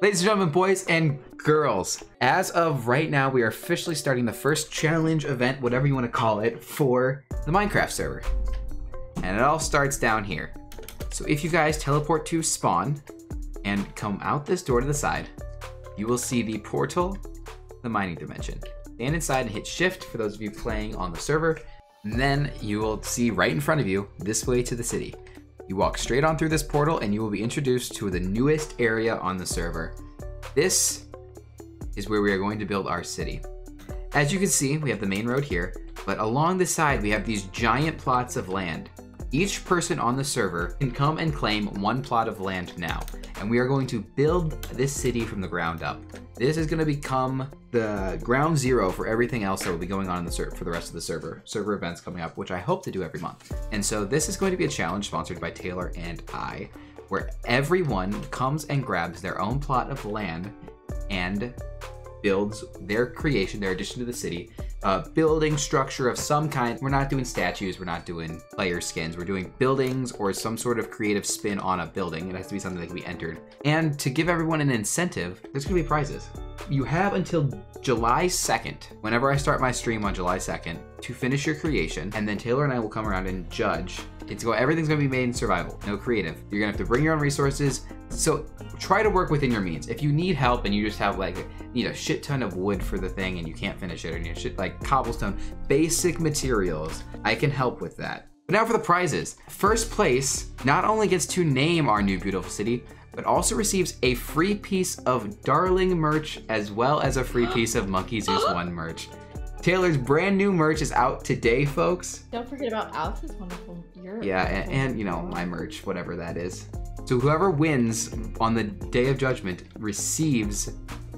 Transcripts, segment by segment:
Ladies and gentlemen, boys and girls, as of right now, we are officially starting the first challenge event, whatever you want to call it, for the Minecraft server. And it all starts down here. So if you guys teleport to spawn and come out this door to the side, you will see the portal, the mining dimension. Stand inside and hit shift for those of you playing on the server. And then you will see right in front of you, this way to the city. You walk straight on through this portal and you will be introduced to the newest area on the server. This is where we are going to build our city. As you can see, we have the main road here, but along the side we have these giant plots of land. Each person on the server can come and claim one plot of land now, and we are going to build this city from the ground up. This is going to become the ground zero for everything else that will be going on in the ser- for the rest of the server. Server events coming up, which I hope to do every month. And so this is going to be a challenge sponsored by Taylor and I, where everyone comes and grabs their own plot of land and builds their creation, their addition to the city, a building structure of some kind. We're not doing statues, we're not doing player skins, we're doing buildings or some sort of creative spin on a building. It has to be something that can be entered. And to give everyone an incentive, there's gonna be prizes. You have until July 2nd, whenever I start my stream on July 2nd, to finish your creation, and then Taylor and I will come around and judge. It's go everything's gonna be made in survival, no creative. You're gonna have to bring your own resources. So try to work within your means. If you need help and you just have like need a shit ton of wood for the thing and you can't finish it, or you shit like cobblestone, basic materials, I can help with that. But now for the prizes. First place not only gets to name our new beautiful city, but also receives a free piece of Darling merch as well as a free piece of Monkey Zeus 1 merch. Taylor's brand new merch is out today, folks. Don't forget about Alex's wonderful your Yeah, and, and you know, my merch, whatever that is. So whoever wins on the day of judgment receives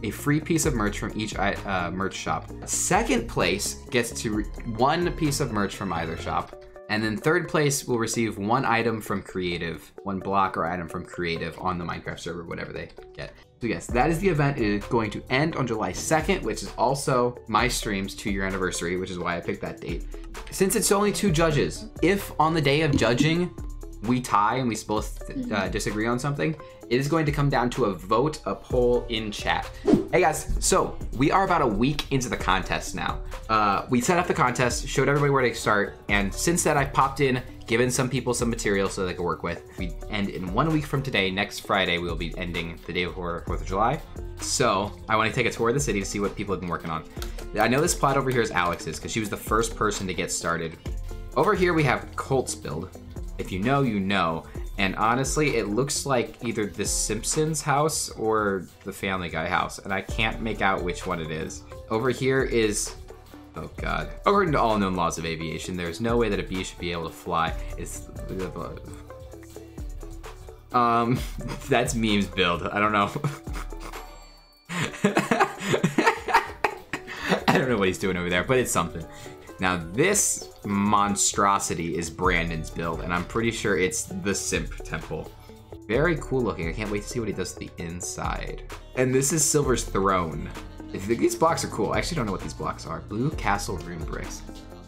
a free piece of merch from each uh, merch shop. Second place gets to re- one piece of merch from either shop. And then third place will receive one item from Creative, one block or item from Creative on the Minecraft server, whatever they get. So yes, that is the event. It is going to end on July 2nd, which is also my stream's two-year anniversary, which is why I picked that date. Since it's only two judges, if on the day of judging we tie and we both uh, disagree on something, it is going to come down to a vote, a poll in chat. Hey guys, so we are about a week into the contest now. Uh, we set up the contest, showed everybody where to start, and since then I've popped in, given some people some material so they can work with. We end in one week from today. Next Friday, we will be ending the day before 4th of July. So I want to take a tour of the city to see what people have been working on. I know this plot over here is Alex's because she was the first person to get started. Over here we have Colt's build. If you know, you know. And honestly, it looks like either the Simpsons house or the Family Guy house, and I can't make out which one it is. Over here is, oh god. According to all known laws of aviation, there's no way that a bee should be able to fly. It's, um, that's memes build. I don't know. I don't know what he's doing over there, but it's something. Now this monstrosity is Brandon's build, and I'm pretty sure it's the Simp Temple. Very cool looking. I can't wait to see what he does to the inside. And this is Silver's throne. These blocks are cool. I actually don't know what these blocks are. Blue Castle Room Bricks.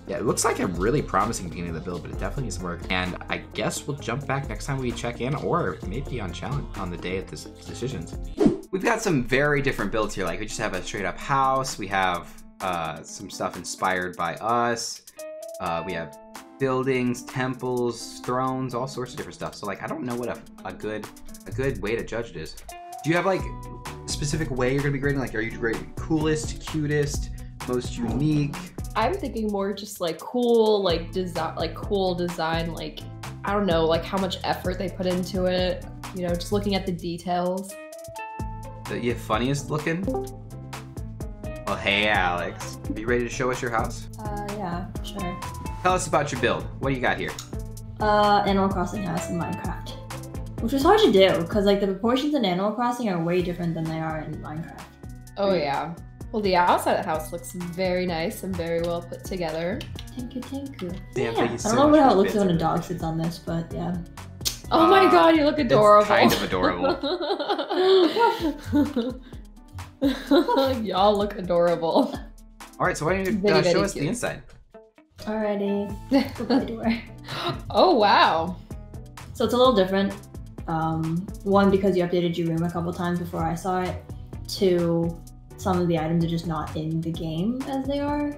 Yeah, it looks like a really promising beginning of the build, but it definitely needs work. And I guess we'll jump back next time we check in, or maybe on challenge on the day of the decisions. We've got some very different builds here. Like we just have a straight up house. We have uh, some stuff inspired by us. Uh, we have buildings, temples, thrones, all sorts of different stuff. So like, I don't know what a, a good a good way to judge it is. Do you have like specific way you're gonna be grading? Like, are you grading coolest, cutest, most unique? I'm thinking more just like cool, like design, like cool design, like I don't know, like how much effort they put into it. You know, just looking at the details. The yeah, funniest looking. Well, hey, Alex. Are you ready to show us your house? Uh, yeah, sure. Tell us about your build. What do you got here? Uh, Animal Crossing house in Minecraft. Which was hard to do, because like the proportions in Animal Crossing are way different than they are in Minecraft. Oh yeah. Well, the outside of the house looks very nice and very well put together. Thank you, thank you. Damn, yeah. thank you I don't know much how it looks the when a bits. dog sits on this, but yeah. Oh my Uh, god, you look adorable. It's kind of adorable. Y'all look adorable. All right, so why don't you uh, show very us the inside? Alrighty. Go by the door. oh wow. So it's a little different. Um, one, because you updated your room a couple times before I saw it. Two, some of the items are just not in the game as they are.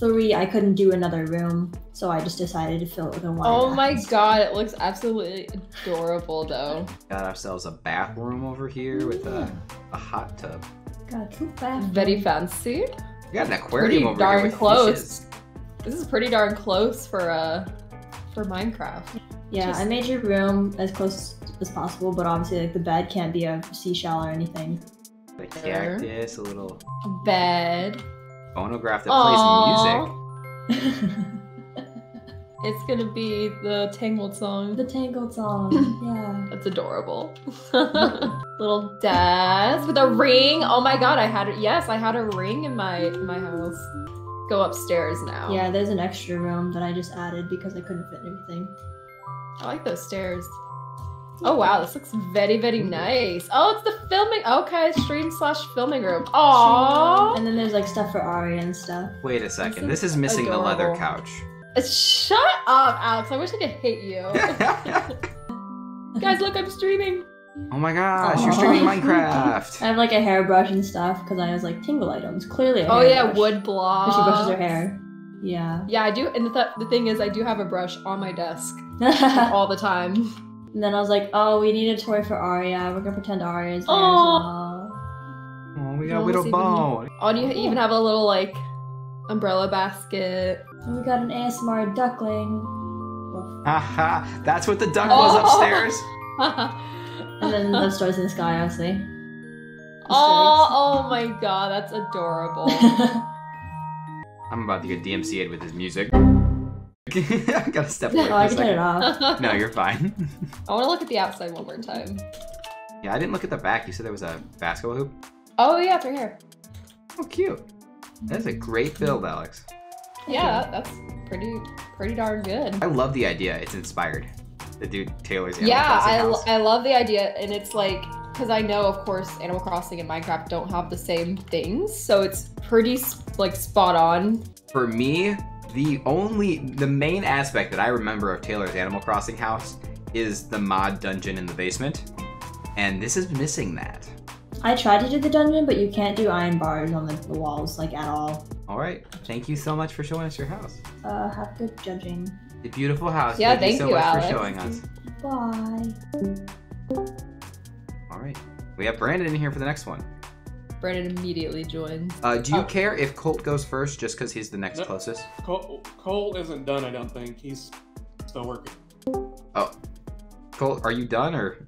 Three, I couldn't do another room, so I just decided to fill it with a wire. Oh my rack. god, it looks absolutely adorable though. Got ourselves a bathroom over here with a, a hot tub. Got two bathrooms. Very fancy. We got an aquarium Pretty over darn here with close. fishes. This is pretty darn close for uh for Minecraft. Yeah, Just- I made your room as close as possible, but obviously, like the bed can't be a seashell or anything. A cactus, a little Bed. phonograph that Aww. plays music. It's gonna be the Tangled song. the Tangled song. yeah. That's adorable. Little desk with a ring. Oh my god, I had it. Yes, I had a ring in my in my house. Go upstairs now. Yeah, there's an extra room that I just added because I couldn't fit everything. I like those stairs. Oh wow, this looks very very nice. Oh, it's the filming. Okay, stream slash filming room. Aww. And then there's like stuff for Ari and stuff. Wait a second. This This is missing the leather couch. Uh, shut up, Alex. I wish I could hit you. Guys, look, I'm streaming. oh my gosh, you're streaming Minecraft. I have like a hairbrush and stuff because I was like tingle items. Clearly, oh, a Oh yeah, hairbrush. wood 'Cause blocks. She brushes her hair. Yeah. Yeah, I do. And the, th- the thing is, I do have a brush on my desk all the time. And then I was like, oh, we need a toy for Arya. We're gonna pretend Arya's there Aw. as well. Oh, we got Oh, Widow it's even- Bone. Oh, and you even have a little like umbrella basket. And we got an ASMR duckling. Haha, that's what the duck was Oh. upstairs. And then the stars in the sky, obviously. oh, oh my god, that's adorable. I'm about to get DMCA'd with his music. I gotta step away for I a can turn it off. No, you're fine. I want to look at the outside one more time. yeah, I didn't look at the back. You said there was a basketball hoop. Oh yeah, it's right here. Oh, cute. That's a great build, Alex. Yeah, that's pretty pretty darn good. I love the idea. It's inspired. The dude Taylor's Animal Yeah, I, house. I love the idea, and it's like because I know, of course, Animal Crossing and Minecraft don't have the same things, so it's pretty like spot on. For me, the only, the main aspect that I remember of Taylor's Animal Crossing house is the mod dungeon in the basement, and this is missing that. I tried to do the dungeon, but you can't do iron bars on the, the walls, like at all. All right, thank you so much for showing us your house. Uh, have good judging. The beautiful house. Yeah, thank, you so you, much Alex. for showing us. Bye. All right, we have Brandon in here for the next one. Brandon immediately joins. Uh, do you Oh. care if Colt goes first, just because he's the next Nope. closest? Cole, Cole isn't done, I don't think. He's still working. Oh. Colt, are you done or?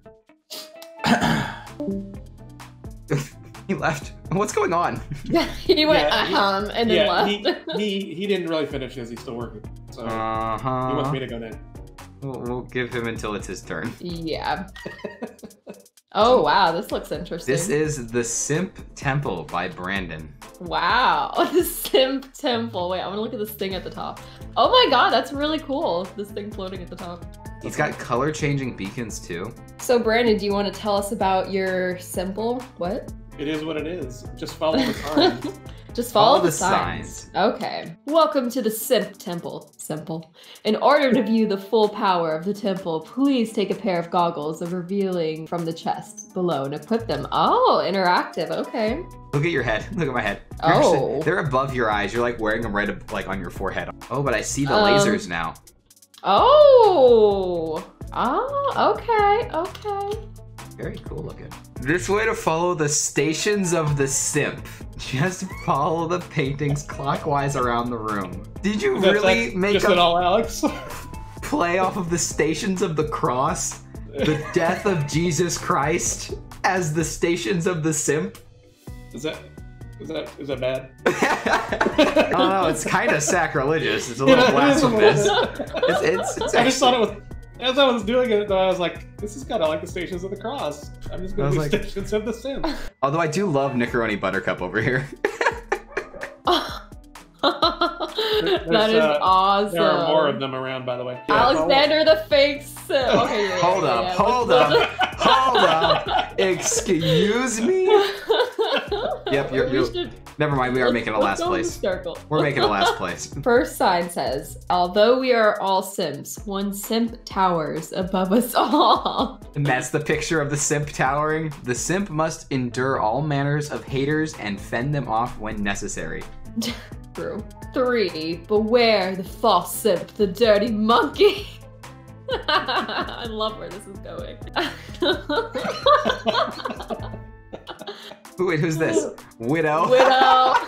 he left. What's going on? he went Yeah, he- ahem and then yeah, left. he, he he didn't really finish because he's still working. So Uh he wants huh. me to go then. We'll, we'll give him until it's his turn. yeah. Oh wow, this looks interesting. This is the Simp Temple by Brandon. Wow, the Simp Temple. Wait, I'm gonna look at this thing at the top. Oh my god, that's really cool. This thing floating at the top. He's got color changing beacons too. So Brandon, do you want to tell us about your simple? What? It is what it is. Just follow the signs. Just follow, Follow the, the signs. signs. Okay. Welcome to the Simp Temple. Simple. In order to view the full power of the temple, please take a pair of goggles of revealing from the chest below and equip them. Oh, interactive. Okay. Look at your head. Look at my head. You're Oh. actually- they're above your eyes. You're like wearing them right ab- like on your forehead. Oh, but I see the Um, lasers now. Oh. Oh, okay. Okay. Very cool looking. This way to follow the stations of the simp. Just follow the paintings clockwise around the room. Did you That's- really make it all, Alex? play off of the stations of the cross? The death of Jesus Christ as the stations of the simp? is that is that is that bad? I don't know, it's kind of sacrilegious. It's a little know, it is a little blasphemous. It's, it's, it's I just thought it was. As I was doing it, though, I was like, "This is kind of like the Stations of the Cross." I'm just gonna was do like- Stations of the Sin. Although I do love Nicaroni Buttercup over here. that is uh, awesome. There are more of them around, by the way. Alexander the fake simp. Okay, yeah, Hold yeah, up, yeah. hold up, hold up. Excuse me? Yep, you're- we you're- should- Never mind, we are making a last go in the place. Circle. We're making a last place. First sign says, although we are all simps, one simp towers above us all. And that's the picture of the simp towering. The simp must endure all manners of haters and fend them off when necessary. True. Three, beware the false simp, the dirty monkey. I love where this is going. Wait, who's this? Widow. Widow.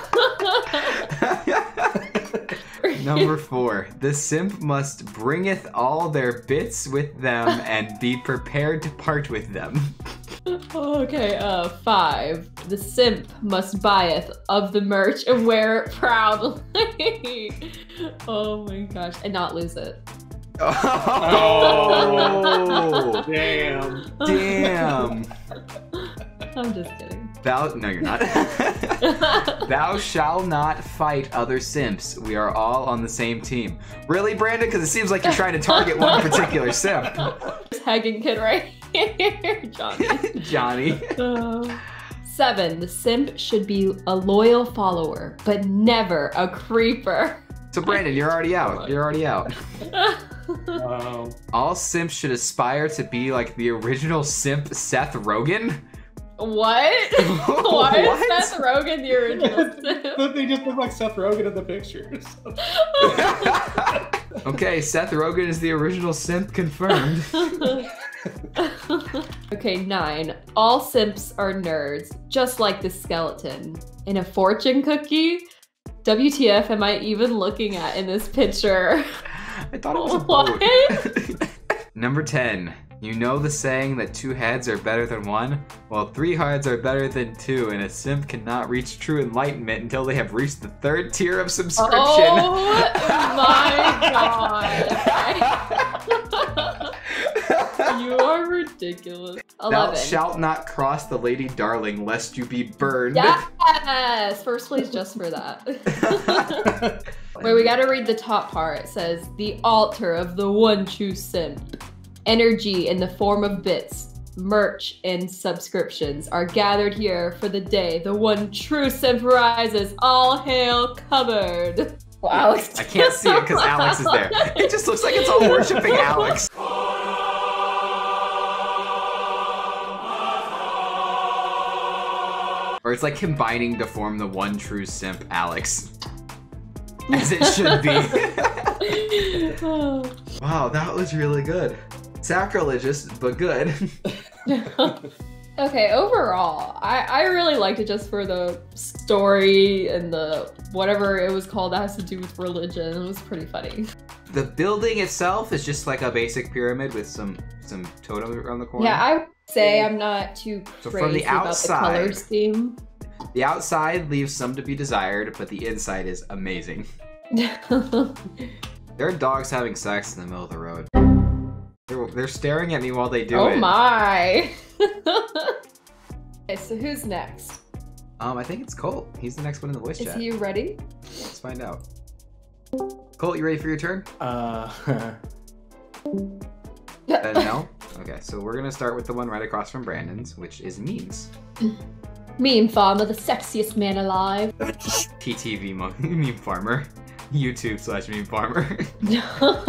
Number four, the simp must bringeth all their bits with them and be prepared to part with them. okay, uh, five. The simp must buyeth of the merch and wear it proudly. oh my gosh, and not lose it. Oh, Damn. damn. I'm just kidding. Thou, no, you're not. Thou shall not fight other simps. We are all on the same team. Really, Brandon? Because it seems like you're trying to target one particular simp. This Hagging kid right here, Johnny. Johnny. Uh, Seven, the simp should be a loyal follower, but never a creeper. So, Brandon, you're already out. You're already out. Um, All simps should aspire to be like the original simp Seth Rogen. What? Why What? is Seth Rogen the original simp? they just look like Seth Rogen in the pictures. okay, Seth Rogen is the original simp confirmed. okay, nine. All simps are nerds, just like the skeleton. In a fortune cookie? WTF am I even looking at in this picture? I thought it was a What? boat. Number 10. You know the saying that two heads are better than one? Well, three heads are better than two, and a simp cannot reach true enlightenment until they have reached the third tier of subscription. Oh my god. you are ridiculous. 11. Thou shalt not cross the lady darling, lest you be burned. Yes! First place just for that. Wait, we gotta read the top part. It says, The altar of the one true simp. Energy in the form of bits, merch, and subscriptions are gathered here for the day the one true simp rises. All hail cupboard. Well, Alex. I can't see it because Alex is there. It just looks like it's all worshiping Alex. Or it's like combining to form the one true simp Alex. As it should be. wow, that was really good. Sacrilegious, but good. okay, overall, I, I really liked it just for the story and the whatever it was called that has to do with religion. It was pretty funny. the building itself is just like a basic pyramid with some some totem around the corner. Yeah, I would say I'm not too So crazy from the about the color outside- scheme. The outside leaves some to be desired, but the inside is amazing. There are dogs having sex in the middle of the road. They're, they're staring at me while they do oh it. Oh my. okay, so who's next? Um, I think it's Colt. He's the next one in the voice Is chat. he ready? Let's find out. Colt, you ready for your turn? uh, Uh, no? Okay, so we're gonna start with the one right across from Brandon's, which is memes. Meme farmer, the sexiest man alive. TTV mo- meme farmer. YouTube slash meme farmer.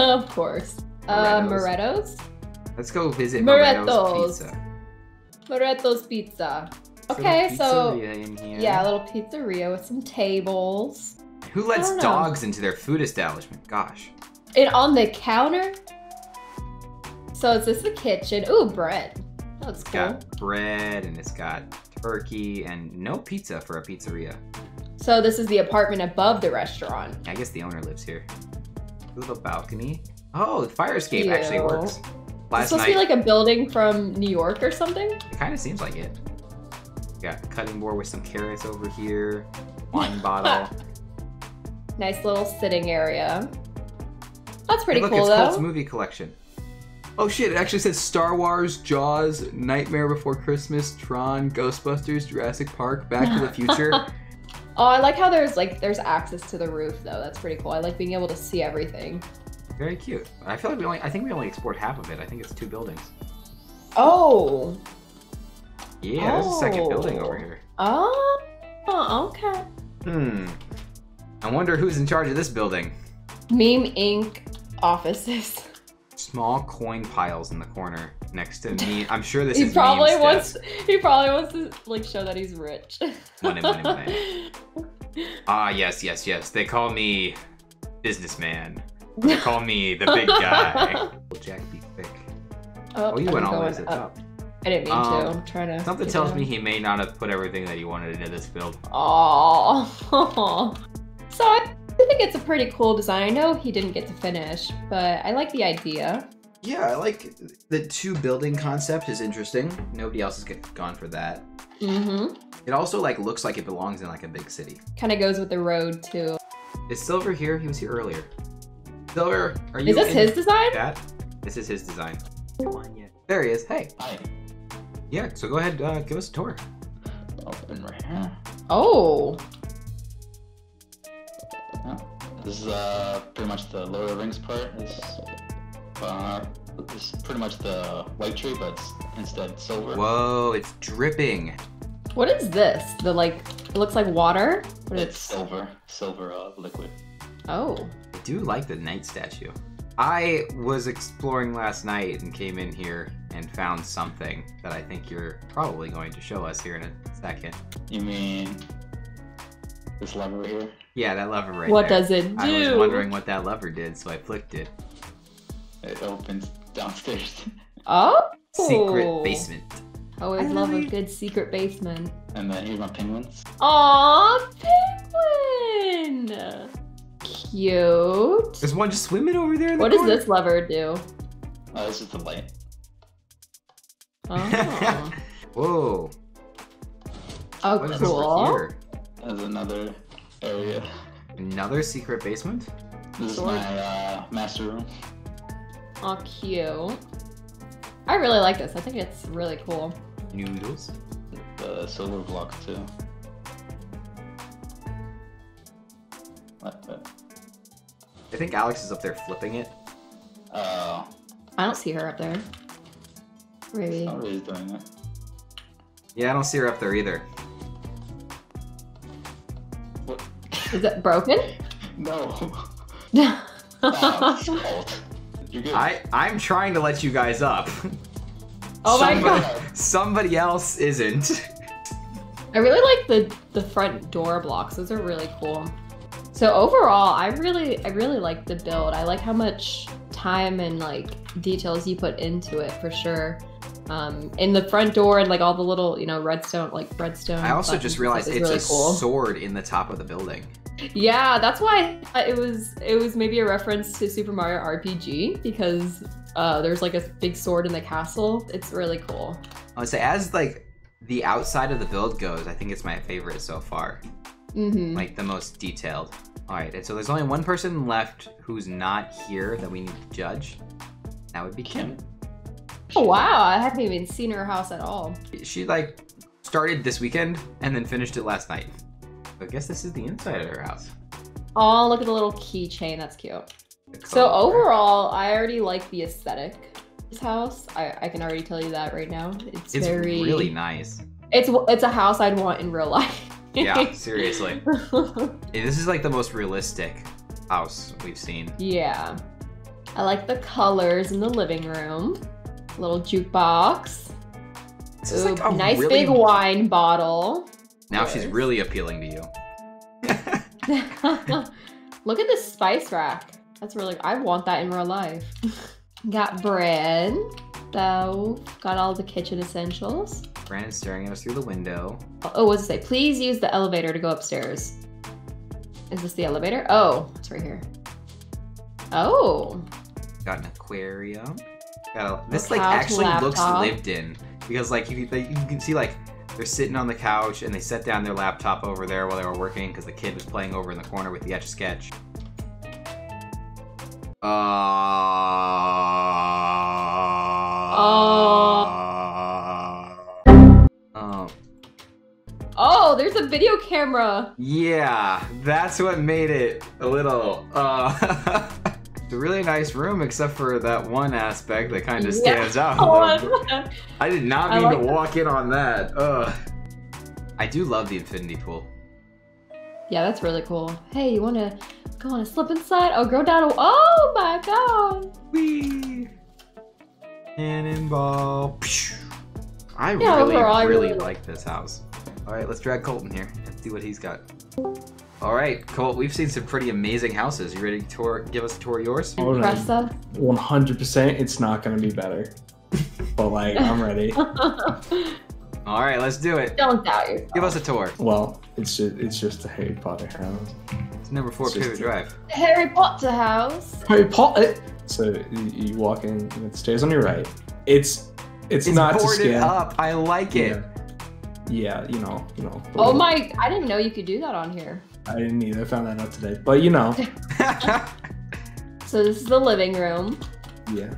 of course. Uh, Moretto's. Let's go visit Moretto's Moretto's. Pizza. Moretto's Pizza. Okay, so yeah, a little pizzeria with some tables. Who lets I don't know. dogs into their food establishment? Gosh. And on the counter. So is this the kitchen? Ooh, bread. That's It's cool. got bread and it's got turkey and no pizza for a pizzeria. So this is the apartment above the restaurant. I guess the owner lives here. A little balcony. Oh, the fire escape actually Cute. works. It's supposed night, to be like a building from New York or something. it kind of seems like it. Got cutting board with some carrots over here, wine bottle. Nice little sitting area. That's pretty Hey, look, cool it's though. Colt's movie collection. Oh shit, it actually says Star Wars, Jaws, Nightmare Before Christmas, Tron, Ghostbusters, Jurassic Park, Back to the Future. Oh, I like how there's like there's access to the roof though. That's pretty cool. I like being able to see everything. Very cute. I feel like we only I think we only explored half of it. I think it's two buildings. Oh. Yeah, there's a second building Oh. over here. Oh. Oh, okay. Hmm. I wonder who's in charge of this building. Meme Inc. offices. Small coin piles in the corner next to me. I'm sure this he is probably Meme's wants. desk. He probably wants to like show that he's rich. Money, money, money. Ah, yes, yes, yes. They call me businessman. They call me the big guy. Will Jack be quick. Oh, you I'm went all the way to the up. top. I didn't mean to. Um, I'm trying to. Something tells down. me he may not have put everything that he wanted into this build. Oh. so I think it's a pretty cool design. I know he didn't get to finish, but I like the idea. Yeah, I like the two building concept is interesting. Nobody else has gone for that. Mm-hmm. It also like looks like it belongs in like a big city. Kind of goes with the road too. Is Silver here? He was here earlier. Silver, are you Is this in his design? chat? This is his design. There he is. Hey. Hi. Yeah, so go ahead, uh, give us a tour. Open right here. Oh. Yeah. This is uh pretty much the lower rings part. Is uh this is pretty much the white tree, but it's instead silver. Whoa, it's dripping. What is this? The like. It looks like water, but It's it's. silver, silver uh, liquid. Oh. I do like the knight statue. I was exploring last night and came in here and found something that I think you're probably going to show us here in a second. You mean this lever here? Yeah, that lever right what there. does it do? I was wondering what that lever did, so I flicked it. It opens downstairs, Oh. Secret basement. Always I love a good secret basement. and then here's my penguins. Aw, penguin! Cute. There's one just swimming over there. In the What does corner. this lever do? Uh, this is the light. Oh, Whoa. oh What is over cool. here? There's another area. Another secret basement? This is my uh, master room. Oh, cute. I really like this. I think it's really cool. New noodles. The silver blocks too. What? what? I think Alex is up there flipping it. Uh, I don't see her up there. Maybe. somebody's doing it. Yeah, I don't see her up there either. What? Is it broken? No. Oh, it's cold. You're good. I I'm trying to let you guys up. oh my Somebody- god. Somebody else isn't. I really like the the front door blocks. Those are really cool. So overall, I really I really like the build. I like how much time and like details you put into it for sure. Um, in the front door and like all the little you know redstone like redstone. I also just realized it's is a cool. sword in the top of the building. Yeah, that's why it was it was maybe a reference to Super Mario RPG because uh, there's like a big sword in the castle. It's really cool. I would say as like the outside of the build goes, I think it's my favorite so far. Hmm Like the most detailed. Alright, and so there's only one person left who's not here that we need to judge. That would be Kim. Oh wow, I haven't even seen her house at all. She like started this weekend and then finished it last night. I guess this is the inside of her house. Oh, look at the little keychain. That's cute. So overall, I already like the aesthetic of this house. I, I can already tell you that right now. It's, it's very really nice. It's it's a house I'd want in real life. Yeah, seriously. This is like the most realistic house we've seen. yeah. I like the colors in the living room. Little jukebox. This is Ooh, like a nice really- big wine bottle. Now she's really appealing to you. Look at this spice rack. That's really. I want that in real life. got bread. So got all the kitchen essentials. Brandon's staring at us through the window. Oh, what does it say? Please use the elevator to go upstairs. Is this the elevator? Oh, it's right here. Oh, Got an aquarium. Got a, this like actually looks lived in because like you, you can see like they're sitting on the couch and they set down their laptop over there while they were working because the kid was playing over in the corner with the etch a sketch. Uh, a video camera. Yeah, that's what made it a little. Uh, it's a really nice room, except for that one aspect that kind of Yeah. stands out. little bit. I did not mean like to that. walk in on that. Ugh. I do love the infinity pool. Yeah, that's really cool. Hey, you want to go on a slip inside? Oh, go down a. Oh my god! Whee! Cannonball. I Yeah, really, really really like this house. All right, let's drag Colton here and see what he's got. All right, Colt, we've seen some pretty amazing houses. You ready to tour, give us a tour of yours? No. Impressive. 100%, it's not gonna be better. But like, I'm ready. All right, let's do it. Don't doubt yourself. Give us a tour. Well, it's just it's just a Harry Potter house. It's number four, It's just- Privet Drive. Harry Potter house. Harry Potter. So you, you walk in, you got the stairs on your right. It's it's, It's not to boarded scale. up. I like it. Yeah. Yeah, you know, you know. Oh my! I didn't know you could do that on here. I didn't either. I found that out today. But you know, So this is the living room. yeah.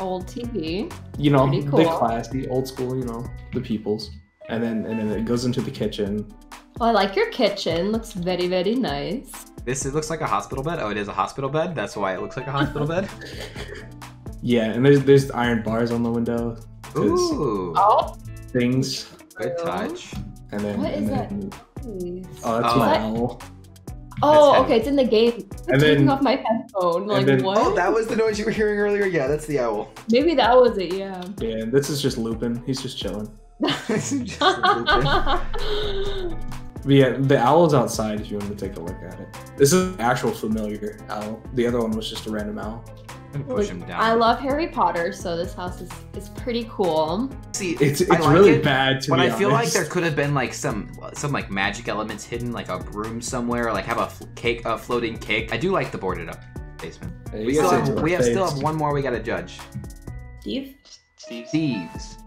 Old TV. You know, Pretty the cool. classy, old school. You know, the peoples, and then and then it goes into the kitchen. Well, I like your kitchen. Looks very, very nice. this it looks like a hospital bed. Oh, it is a hospital bed. That's why it looks like a hospital bed. Yeah, and there's there's iron bars on the window. Ooh, Oh, Things, good touch. and then What and is that? then, please. Oh, that's Oh. my owl. Oh, heavy. okay, it's in the game. I'm And taking then- off my headphone. Like then- what? Oh, that was the noise you were hearing earlier. Yeah, that's the owl. Maybe that was it. Yeah. Yeah, this is just Lupin. He's just chilling. Just But yeah, the owl's outside if you want to take a look at it. This is an actual familiar owl. The other one was just a random owl. I'm gonna push him down. I love Harry Potter, so this house is is pretty cool. See, It's it's like really it, bad to But be I feel like there could have been like some some like magic elements hidden, like a broom somewhere, or like have a f- cake, a floating cake. I do like the boarded up basement. Yeah, you We still have, our we have still have one more we gotta judge. Steve? Steve. Thieves.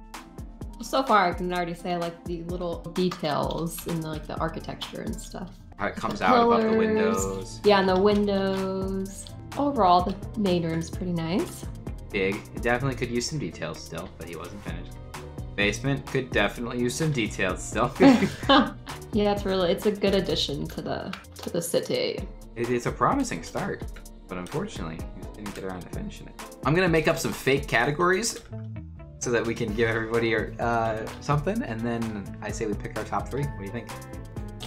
So far, I can already say I like the little details in the, like the architecture and stuff. How it comes out above the windows. Yeah, and the windows. Overall, the main room's pretty nice. Big. It definitely could use some details still, but he wasn't finished. Basement could definitely use some details still. yeah, it's really it's a good addition to the to the city. It is a promising start, but unfortunately, we didn't get around to finishing it. I'm gonna make up some fake categories so that we can give everybody uh, something, and then I say we pick our top three. What do you think?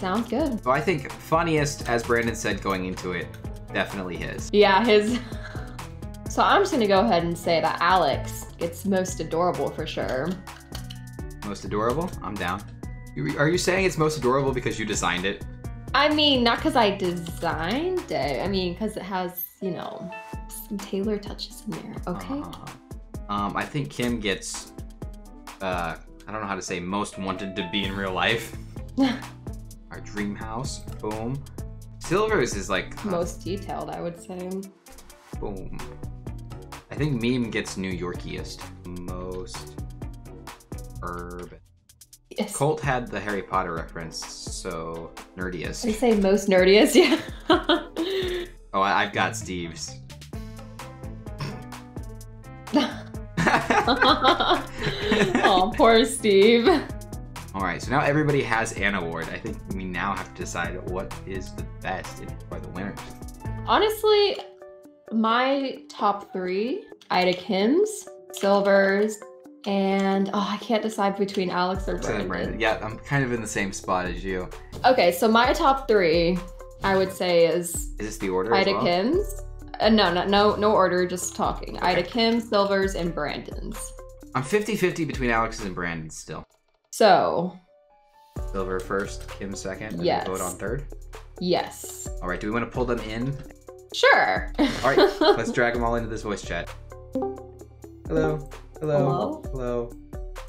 Sounds good. So I think funniest, as Brandon said going into it, definitely his. Yeah, his. So I'm just gonna go ahead and say that Alex gets most adorable for sure. Most adorable? I'm down. Are you saying it's most adorable because you designed it? I mean, not because I designed it. I mean, because it has you know some Taylor touches in there. Okay. Uh, um, I think Kim gets. Uh, I don't know how to say most wanted to be in real life. Our dream house. Boom. Silver's is like uh, most detailed, I would say. boom. I think meme gets New Yorkiest. Most urban. Yes. Colt had the Harry Potter reference, so nerdiest. I say most nerdiest. Yeah. Oh, I- I've got Steve's. oh, poor Steve. All right, so now everybody has an award. I think we now have to decide what is the best and who are the winners. Honestly, my top three Ida Kim's, Silver's, and oh, I can't decide between Alex or Brandon. Brandon. Yeah, I'm kind of in the same spot as you. Okay, so my top three, I would say, is Is this the order? as Ida well? Kim's. Uh, no, no, no, no order, just talking. Ida Kim, Silver's, and Brandon's. I'm 50-50 between Alex's and Brandon's still. So, Silver first, Kim second, and Yes. vote on third. yes, All right, do we want to pull them in? sure. All right, let's drag them all into this voice chat. Hello. Hello. Hello? Hello.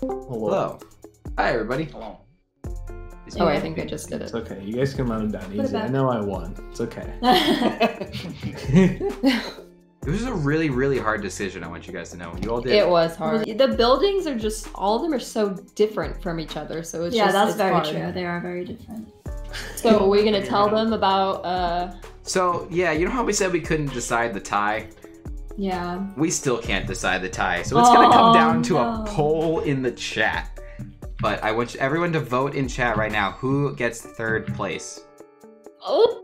Hello. Hello. Hi, everybody. Hello. Oh, I think I just did it. It's okay. You guys can let him down easy. I know I won. It's okay. It was a really, really hard decision. I want you guys to know. You all did. It was hard. The buildings are just all of them are so different from each other. So it's yeah, just, that's it's very hard. true. They are very different. So are we gonna tell them about uh So yeah, you know how we said we couldn't decide the tie? Yeah. We still can't decide the tie. So it's gonna come Oh, down to no. a poll in the chat. But I want everyone to vote in chat right now. Who gets third place? Oh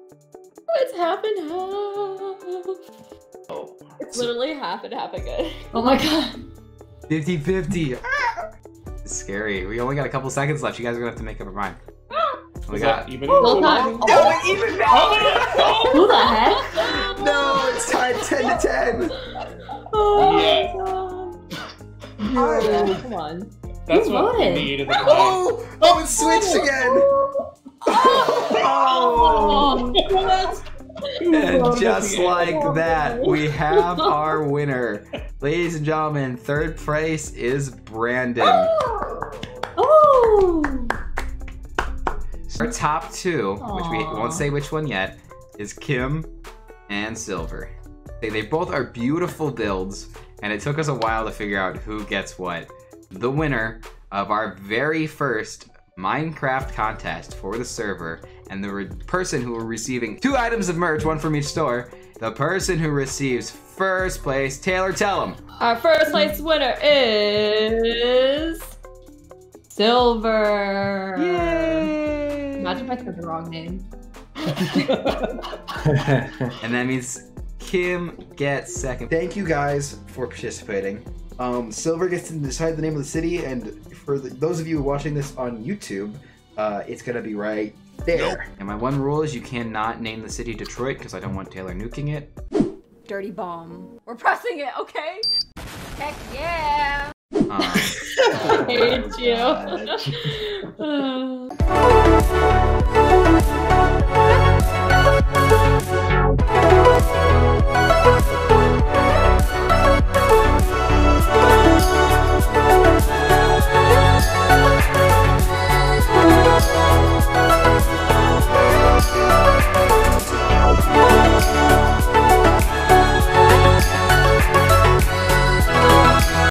it's half and half. Oh. It's literally half and half again. Oh my god. 50 50. Scary. We only got a couple seconds left. You guys are gonna have to make up your mind. Let We Is got. that even? Well, equal? not- No, even oh, now. Who the heck? no, it's tied ten to ten. Oh, Yeah. Oh, come on. That's Who what voted? negated the oh, tie. Oh, oh, oh, it switched again. Oh. And just like that, we have our winner. Ladies and gentlemen, third place is Brandon. Oh! Our top two, which we won't say which one yet, is Kim and Silver. They, they both are beautiful builds, and it took us a while to figure out who gets what. The winner of our very first Minecraft contest for the server, and the re- person who are receiving two items of merch, one from each store, the person who receives first place, Taylor, tell them. Our first place winner is Silver. Yay! Imagine if I said the wrong name. And that means Kim gets second. Thank you guys for participating. Um, Silver gets to decide the name of the city, and for the, those of you watching this on YouTube, uh, it's gonna be right there. Nope. And my one rule is you cannot name the city Detroit because I don't want Taylor nuking it. Dirty bomb. We're pressing it, okay? Heck yeah! Um, I oh, hate you.